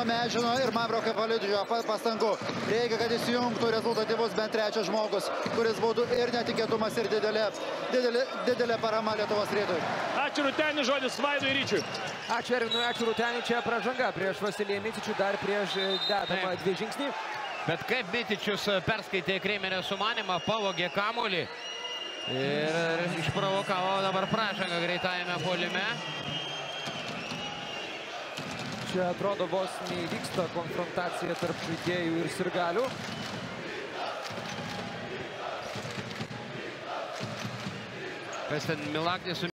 Jono Medžino ir Mavro Kapalidžio pastangų. Reikia, kad įsijungtų rezultatyvus bent trečias žmogus, kuris būtų ir netikėtumas, ir didelė, didelė, didelė parama Lietuvos rytui. Ačiū Rūtenį, žodis Vaidui Ryčiui. Ačiū Ervinui, ačiū Rūtenį, čia pražanga prieš Vasilijai Mitičių, dar prieš dedamą dvi žingsnį. Bet kaip Mitičius perskaitė Kreimerio sumanimą, pavogė kamolį ir išprovokavo dabar pražangą greitajame polime. Čia atrodo vos neįvyksta konfrontacija tarp žaidėjų ir sirgalių. Kas ten Milagnis su